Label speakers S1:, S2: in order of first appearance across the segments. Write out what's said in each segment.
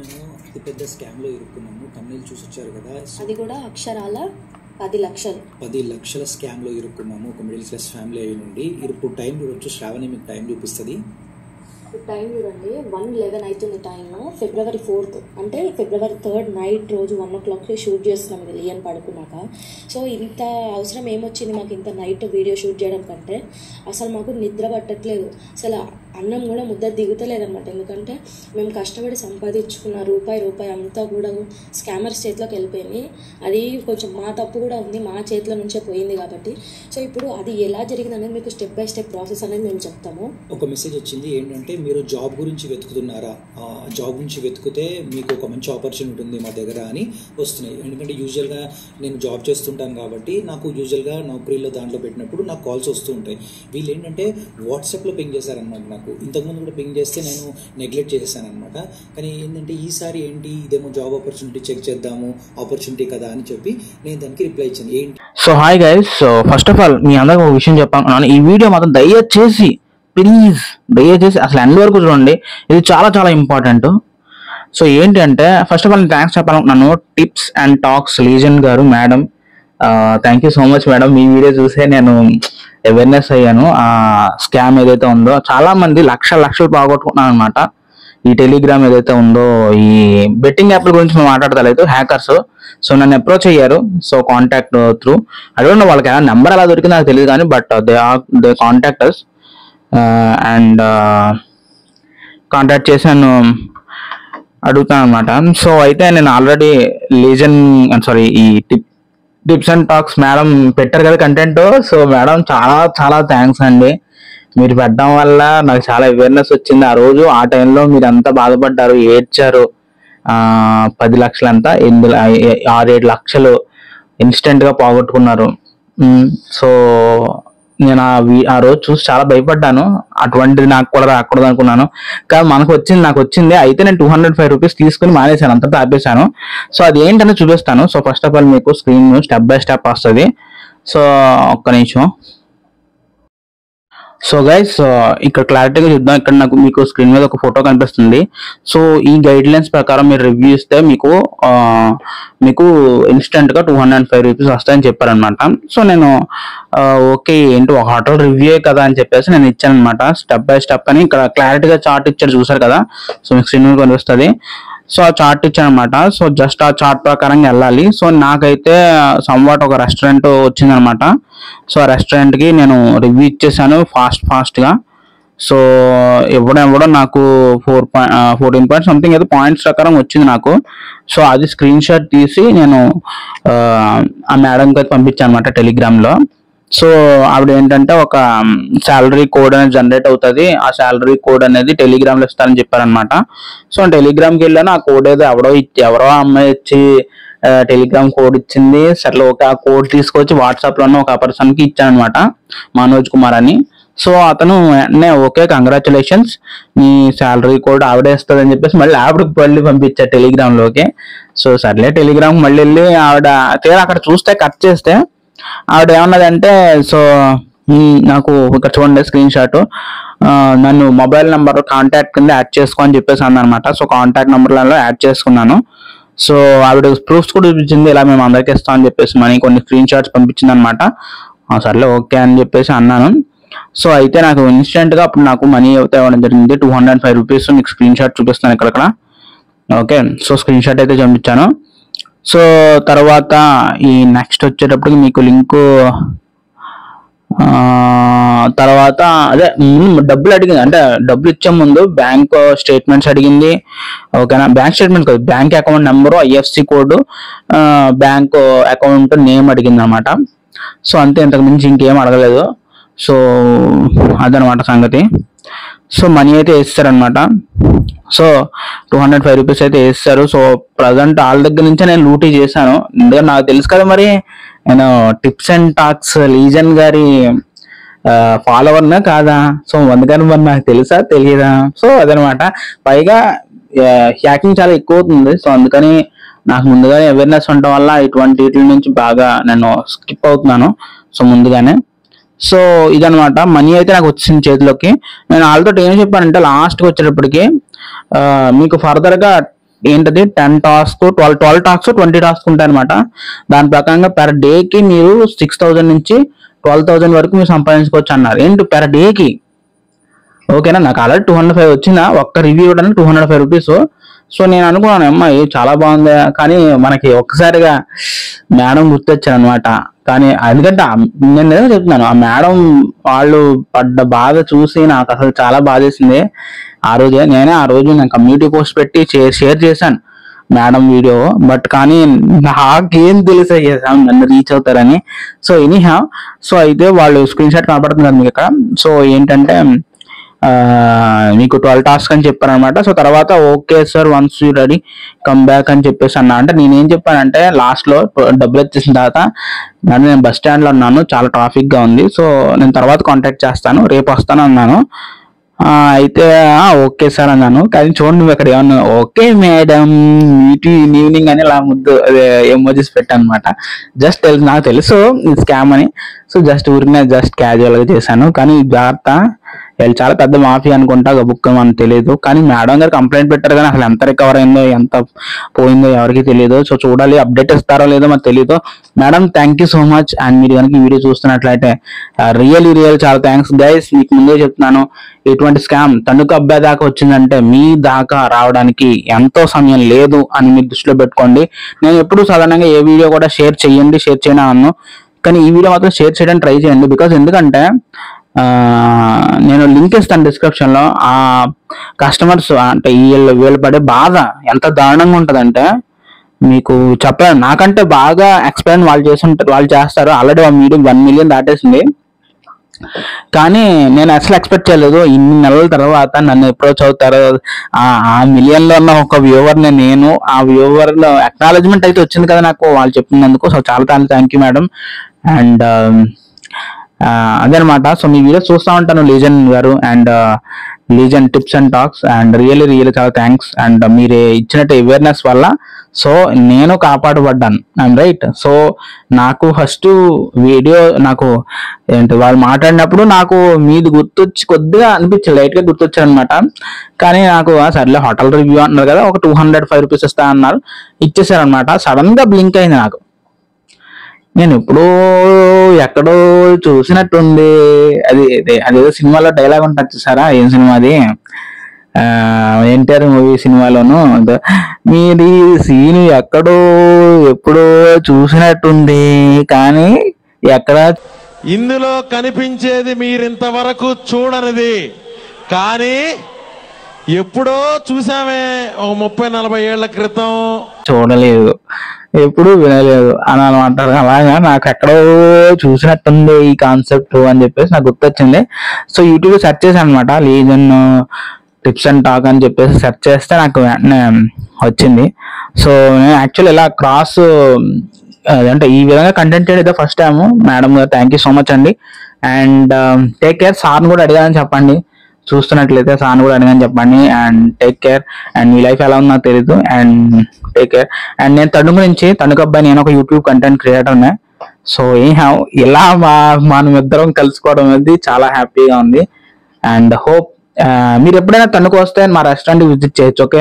S1: మేము అతిపెద్ద స్కామ్లో ఇరుక్కున్నాము. తమిళ చూసి వచ్చారు కదా.
S2: అది కూడా అక్షరాల పది లక్షలు.
S1: పది లక్షల స్కామ్లో ఇరుక్కున్నాము. ఒక మిడిల్ క్లాస్ ఫ్యామిలీ అయి నుండి. ఇప్పుడు టైం చూడొచ్చు. శ్రావణి మీకు టైం చూపిస్తుంది.
S2: టైం చూడండి. వన్ లెవెన్ అవుతుంది టైం ఫిబ్రవరి ఫోర్త్. అంటే ఫిబ్రవరి థర్డ్ నైట్ రోజు వన్ ఓ క్లాక్కి షూట్ చేస్తున్నాం ఇది లియన్ పడుకున్నాక. సో ఇంత అవసరం ఏమొచ్చింది మాకు ఇంత నైట్ వీడియో షూట్ చేయడం కంటే? అసలు మాకు నిద్ర పట్టట్లేదు. అసలు అన్నం కూడా ముద్ద దిగుతలేదన్నమాట. ఎందుకంటే మేము కష్టపడి సంపాదించుకున్న రూపాయి రూపాయి అంతా కూడా స్కామర్స్ చేతిలోకి వెళ్ళిపోయింది. అది కొంచెం మా తప్పు కూడా ఉంది మా చేతిలో నుంచే పోయింది కాబట్టి. సో ఇప్పుడు అది ఎలా జరిగింది అనేది మీకు స్టెప్ బై స్టెప్ ప్రాసెస్ అనేది మేము చెప్తాము.
S1: ఒక మెసేజ్ వచ్చింది ఏంటంటే మీరు జాబ్ గురించి వెతుకుతున్నారా? జాబ్ గురించి వెతికితే మీకు ఒక మంచి ఆపర్చునిటీ ఉంది మా దగ్గర అని వస్తున్నాయి. ఎందుకంటే యూజువల్గా నేను జాబ్ చేస్తుంటాను కాబట్టి నాకు యూజువల్గా నౌకరీలో దాంట్లో పెట్టినప్పుడు నాకు కాల్స్ వస్తూ ఉంటాయి. వీళ్ళు ఏంటంటే వాట్సాప్లో పింగ్ చేశారనమాట నాకు. ఇంతకుముందు కూడా పింగ్ చేస్తే నేను నెగ్లెక్ట్ చేసేసాను అనమాట కానీ ఏంటంటే ఈసారి ఏంటి ఇదేమో జాబ్ ఆపర్చునిటీ చెక్ చేద్దాము ఆపర్చునిటీ కదా అని చెప్పి నేను దానికి రిప్లై ఇచ్చాను. ఏంటి?
S3: So hi guys so first of all మీ అందరికి ఒక విషయం చెప్పాను ఈ వీడియో మాత్రం దయచేసి ప్లీజ్ దయచేసి అసలు అన్ని వరకు చూడండి. ఇది చాలా చాలా ఇంపార్టెంట్ సో ఏంటి అంటే ఫస్ట్ ఆఫ్ ఆల్ నేను థ్యాంక్స్ చెప్పాలనుకున్నాను టిప్స్ అండ్ టాక్స్ లీజన్ గారు madam thank you so much madam me video చూసే నేను అవేర్నెస్ అయ్యాను. ఆ స్కామ్ ఏదైతే ఉందో చాలా మంది లక్ష లక్షలు పోగొట్టుకున్నాను అనమాట ఈ టెలిగ్రామ్ ఏదైతే ఉందో ఈ బెట్టింగ్ యాప్ల గురించి మేము మాట్లాడతలేదు హ్యాకర్స్ సో నన్ను అప్రోచ్ అయ్యారు. సో కాంటాక్ట్ త్రూ అడగండి వాళ్ళకి నెంబర్ ఎలా దొరికింది నాకు తెలియదు కానీ but they are they contactors and contact చేసి నన్ను అడుగుతాను అనమాట సో అయితే నేను ఆల్రెడీ లీజన్ సారీ ఈ tip tips and talks madam పెట్టారు కదా కంటెంట్ సో మేడం చాలా చాలా థ్యాంక్స్ అండి. మీరు పెట్టడం వల్ల నాకు చాలా అవేర్నెస్ వచ్చింది. ఆ రోజు ఆ టైంలో మీరు ఎంత బాధపడ్డారు ఏడ్చారు పది లక్షలంతా ఎనిమిది ఆరు ఏడు లక్షలు ఇన్స్టెంట్గా పోగొట్టుకున్నారు. సో నేను ఆ ఆ రోజు చూసి చాలా భయపడ్డాను. అటువంటిది నాకు కూడా రాకూడదు అనుకున్నాను. కానీ మనకు వచ్చింది నాకు వచ్చింది. అయితే నేను టూ హండ్రెడ్ ఫైవ్ రూపీస్ తీసుకుని మానేశాను. అంతా ఆపేశాను. సో అది ఏంటనే చూపిస్తాను. సో ఫస్ట్ ఆఫ్ ఆల్ మీకు స్క్రీన్ స్టెప్ బై స్టెప్ వస్తుంది. సో ఒక్క నిమిషం. సో గైస్ uh, ఇక్కడ క్లారిటీగా చూద్దాం. ఇక్కడ నాకు మీకు స్క్రీన్ మీద ఒక ఫోటో కనిపిస్తుంది. సో ఈ గైడ్ లైన్స్ ప్రకారం మీరు రివ్యూ ఇస్తే మీకు మీకు ఇన్స్టెంట్గా టూ హండ్రెడ్ ఫైవ్ రూపీస్ వస్తాయని చెప్పారనమాట సో నేను ఓకే ఏంటి ఒక హోటల్ రివ్యూ కదా అని చెప్పేసి నేను ఇచ్చాను అనమాట స్టెప్ బై స్టెప్ అని ఇక్కడ క్లారిటీగా చార్ట్ ఇచ్చారు చూసారు కదా? సో మీకు స్క్రీన్ మీద కనిపిస్తుంది. సో ఆ చార్ట్ ఇచ్చాను అనమాట సో జస్ట్ ఆ చార్ట్ ప్రకారంగా వెళ్ళాలి. సో నాకైతే సంవాట్ ఒక రెస్టారెంట్ వచ్చిందనమాట. సో ఆ రెస్టారెంట్కి నేను రివ్యూ ఇచ్చేసాను ఫాస్ట్ ఫాస్ట్గా సో ఇవ్వడం ఇవ్వడం నాకు four point fourteen point something ఏదో పాయింట్స్ ప్రకారం వచ్చింది నాకు. సో అది స్క్రీన్ షాట్ తీసి నేను ఆ, మేడంకి అయితే పంపించాను అనమాట టెలిగ్రామ్లో సో ఆవిడ ఏంటంటే ఒక శాలరీ కోడ్ అనేది జనరేట్ అవుతుంది. ఆ శాలరీ కోడ్ అనేది టెలిగ్రామ్లో ఇస్తారని చెప్పారనమాట సో టెలిగ్రామ్కి వెళ్ళాను. ఆ కోడ్ ఏదో ఎవడో ఇచ్చి ఎవరో అమ్మాయి ఇచ్చి టెలిగ్రామ్ కోడ్ ఇచ్చింది. సరే ఒక ఆ కోడ్ తీసుకొచ్చి వాట్సాప్లోనే ఒక పర్సన్కి ఇచ్చాను అనమాట మనోజ్ కుమార్ అని. సో అతను వెంటనే ఓకే కంగ్రాచులేషన్స్ మీ శాలరీ కోడ్ ఆవిడే ఇస్తుంది అని చెప్పేసి మళ్ళీ ఆవిడకి మళ్ళీ పంపించారు టెలిగ్రామ్లోకి. సో సర్లే టెలిగ్రామ్ మళ్ళీ వెళ్ళి ఆవిడ తీరా అక్కడ చూస్తే కట్ చేస్తే ఆవిడ ఏమన్నదంటే సో నాకు ఇక్కడ చూడండి స్క్రీన్ షాట్. నన్ను మొబైల్ నెంబర్ కాంటాక్ట్ కింద యాడ్ చేసుకో అని చెప్పేసి అన్నమాట సో కాంటాక్ట్ నెంబర్లలో యాడ్ చేసుకున్నాను. సో ఆవిడ ప్రూఫ్స్ కూడా చూపించింది ఇలా మేము అందరికి ఇస్తాం అని చెప్పేసి మనీ కొన్ని స్క్రీన్ షాట్స్ పంపించింది అనమాట సర్లే ఓకే అని చెప్పేసి అన్నాను. సో అయితే నాకు ఇన్స్టెంట్గా అప్పుడు నాకు మనీ అయితే ఇవ్వడం జరిగింది. టూ హండ్రెడ్ ఫైవ్ రూపీస్ మీకు స్క్రీన్ షాట్ చూపిస్తాను ఇక్కడ ఓకే సో స్క్రీన్ షాట్ అయితే పంపించాను సో తర్వాత ఈ నెక్స్ట్ వచ్చేటప్పటికి మీకు లింకు తర్వాత అదే డబ్బులు అడిగింది. అంటే డబ్బులు ఇచ్చే ముందు బ్యాంక్ స్టేట్మెంట్స్ అడిగింది. ఓకేనా బ్యాంక్ స్టేట్మెంట్ కాదు bank account number IFSC code bank account name అడిగింది అనమాట సో అంతే ఇంతకు మించి ఇంకేం అడగలేదు. సో అదనమాట సంగతి. సో మనీ అయితే వేస్తారనమాట so two hundred five rupees అయితే వేస్తారు. సో ప్రజెంట్ వాళ్ళ దగ్గర నుంచే నేను లూటీ చేశాను. ఎందుకంటే నాకు తెలుసు కదా మరి నేను టిప్స్ అండ్ టాక్స్ లీజన్ గారి ఫాలోవర్నా కాదా? సో అందుకని మరి నాకు తెలుసా తెలియదా? సో అదనమాట పైగా హ్యాకింగ్ చాలా ఎక్కువ అవుతుంది. సో అందుకని నాకు ముందుగానే అవేర్నెస్ ఉండటం వల్ల ఇటువంటి వీటి నుంచి బాగా నేను స్కిప్ అవుతున్నాను. సో ముందుగానే. సో ఇదనమాట మనీ అయితే నాకు వచ్చింది చేతిలోకి. నేను వాళ్ళతో ఏం చెప్పానంటే లాస్ట్కి వచ్చేటప్పటికి మీకు ఫర్దర్గా ఏంటది? Ten task twelve twelve task twenty task ఉంటాయి అనమాట దాని ప్రకారంగా పెర్ డేకి మీరు సిక్స్ థౌజండ్ నుంచి ట్వెల్వ్ థౌసండ్ వరకు మీరు సంపాదించుకోవచ్చు అన్నారు. ఏంటి పెర్ డేకి ఓకేనా? నాకు ఆల్రెడీ టూ హండ్రెడ్ ఫైవ్ వచ్చిందా? ఒక్క రివ్యూ ఇవ్వడానికి two hundred five rupees so నేను అనుకున్నాను అమ్మాయి చాలా బాగుంది. కానీ మనకి ఒక్కసారిగా మేడం గుర్తొచ్చారు అనమాట కానీ ఎందుకంటే నేను నిజంగా చెప్తున్నాను ఆ మేడం వాళ్ళు పడ్డ బాధ చూసి నాకు అసలు చాలా బాధేసింది. ఆ రోజే నేనే ఆ రోజు నేను కమ్యూనిటీ పోస్ట్ పెట్టి షేర్ చేశాను మేడం వీడియో. బట్ కానీ నాకేం తెలుసా చేసాం నన్ను రీచ్ అవుతారని. సో ఎనీహా సో అయితే వాళ్ళు స్క్రీన్ షాట్ కనపడుతుంది కదా మీకు ఇక్కడ. సో ఏంటంటే మీకు ట్వెల్వ్ టాస్క్ అని చెప్పాను అనమాట సో తర్వాత okay sir once you ready come back అని చెప్పేసి అన్నా. అంటే నేనేం చెప్పానంటే లాస్ట్లో డబ్బులు వచ్చేసిన తర్వాత మరి నేను బస్ స్టాండ్లో ఉన్నాను చాలా ట్రాఫిక్గా ఉంది. సో నేను తర్వాత కాంటాక్ట్ చేస్తాను రేపు వస్తాను అన్నాను. అయితే ఓకే సార్ అన్నాను. కానీ చూడండి నువ్వు అక్కడ ఏమన్నా ఓకే మేడం మీటి ఈవినింగ్ అని ఇలా ముద్దు అదే ఎమోజీస్ పెట్టాను అనమాట జస్ట్ తెలుసు నాకు తెలుసు స్కామ్ అని. సో జస్ట్ ఊరినే జస్ట్ క్యాజువల్గా చేశాను. కానీ జాగ్రత్త వీళ్ళు చాలా పెద్ద మాఫీ అనుకుంటా బుక్ మనకు తెలియదు కానీ మేడం గారు కంప్లైంట్ పెట్టారు కానీ అసలు ఎంత రికవర్ అయిందో ఎంత పోయిందో ఎవరికి తెలియదు సో చూడాలి అప్డేట్ ఇస్తారో లేదో మాకు తెలియదు madam thank you so much and మీరు కనుక ఈ వీడియో చూస్తున్నట్లయితే రియల్లీ రియల్ చాలా థ్యాంక్స్ గైస్ మీకు ముందే చెప్తున్నాను ఇటువంటి స్కామ్ తణుకు అబ్బాయి దాకా వచ్చిందంటే మీ దాకా రావడానికి ఎంతో సమయం లేదు అని మీరు దృష్టిలో పెట్టుకోండి. నేను ఎప్పుడు సాధారణంగా ఏ వీడియో కూడా షేర్ చేయండి షేర్ చేయను అన్ను. కానీ ఈ వీడియో మాత్రం షేర్ చేయడానికి ట్రై చేయండి. బికాజ్ ఎందుకంటే నేను లింక్ ఇస్తాను డిస్క్రిప్షన్లో ఆ కస్టమర్స్ అంటే వీళ్ళు వీళ్ళు పడే బాధ ఎంత దారుణంగా ఉంటుందంటే మీకు చెప్పలేను. నాకంటే బాగా ఎక్స్ప్లెయిన్ వాళ్ళు చేసి ఉంటారు వాళ్ళు చేస్తారు. ఆల్రెడీ ఆ మీడియం వన్ మిలియన్ దాటేసింది. కానీ నేను అసలు ఎక్స్పెక్ట్ చేయలేదు. ఇన్ని నెలల తర్వాత నన్ను అప్రోచ్ అవుతారు. ఆ మిలియన్లో ఉన్న ఒక వ్యూవర్ని నేను. ఆ వ్యూవర్లో అక్నాలజ్మెంట్ అయితే వచ్చింది కదా నాకు వాళ్ళు చెప్పినందుకు. సో చాలా చాలా థ్యాంక్ యూ మేడం అండ్ అదనమాట. సో మీ వీడియో చూస్తూ ఉంటాను లీజన్ గారు. And legion tips and talks and really really చాలా థ్యాంక్స్ అండ్ మీరు ఇచ్చినట్టు అవేర్నెస్ వల్ల సో నేను కాపాడబడ్డాను. ఐమ్ రైట్ సో నాకు ఫస్ట్ వీడియో నాకు ఏంటి వాళ్ళు మాట్లాడినప్పుడు నాకు మీది గుర్తొచ్చి కొద్దిగా అనిపించింది లైట్గా గుర్తొచ్చాను అనమాట కానీ నాకు సర్లే హోటల్ రివ్యూ అన్నారు కదా ఒక టూ హండ్రెడ్ ఫైవ్ రూపీస్ ఇస్తా అన్నారు. ఇచ్చేసారు అనమాట బ్లింక్ అయింది నాకు. నేను ఎప్పుడో ఎక్కడో చూసినట్టుంది అది అదే- అదేదో సినిమాలో డైలాగ్ ఉంటుంది చూసారా? ఏం సినిమా అది? ఎన్టీఆర్ మూవీ సినిమాలోను. మీది మీరు ఈ సీన్ ఎక్కడో ఎప్పుడో చూసినట్టుంది కానీ ఎక్కడ
S4: ఇందులో కనిపించేది మీరింతవరకు చూడనిది. కానీ ఎప్పుడో చూసామే ఒక ముప్పై నలభై ఏళ్ళ క్రితం.
S3: చూడలేదు. ఎప్పుడు వినలేదు. అని అనమాట అలాగా నాకు ఎక్కడో చూసినట్టుంది ఈ కాన్సెప్ట్ అని చెప్పేసి నాకు గుర్తొచ్చింది. సో యూట్యూబ్ సెర్చ్ చేశాను అనమాట లీజన్ టిప్స్ అండ్ టాక్ అని చెప్పేసి సెర్చ్ చేస్తే నాకు వెంటనే వచ్చింది. సో నేను యాక్చువల్ ఇలా క్రాస్ అంటే ఈ విధంగా కంటెంట్ చేయడం ఫస్ట్ టైం మేడం గారు థ్యాంక్ యూ సో మచ్ అండి. అండ్ టేక్ కేర్ సార్ని కూడా అడిగానని చెప్పండి. చూస్తున్నట్లయితే సాన్ కూడా అడిగాని చెప్పండి. అండ్ టేక్ కేర్ అండ్ మీ లైఫ్ ఎలా ఉందో నాకు తెలీదు. అండ్ టేక్ కేర్ అండ్ నేను తణుకు గురించి తణుకు అబ్బాయి నేను ఒక యూట్యూబ్ కంటెంట్ క్రియేటర్నే సో ఏ హ్యావ్ ఇలా మా మనం ఇద్దరం కలుసుకోవడం అనేది చాలా హ్యాపీగా ఉంది. అండ్ హోప్ మీరు ఎప్పుడైనా తణుకు వస్తే మా రెస్టారెంట్ విజిట్ చేయొచ్చు ఓకే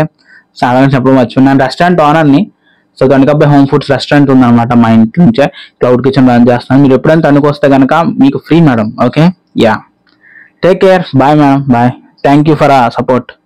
S3: సాధారణ చెప్పడం మర్చిపోయినాను రెస్టారెంట్ ఓనర్ని సో తణుకబ్బాయి హోమ్ ఫుడ్స్ రెస్టారెంట్ ఉందన్నమాట మా ఇంటి నుంచే. క్లౌడ్ కిచెన్ రన్ చేస్తున్నాను. మీరు ఎప్పుడైనా తణుకు వస్తే కనుక మీకు free madam okay yeah Take care. Bye, ma'am. Bye. Thank you for our support.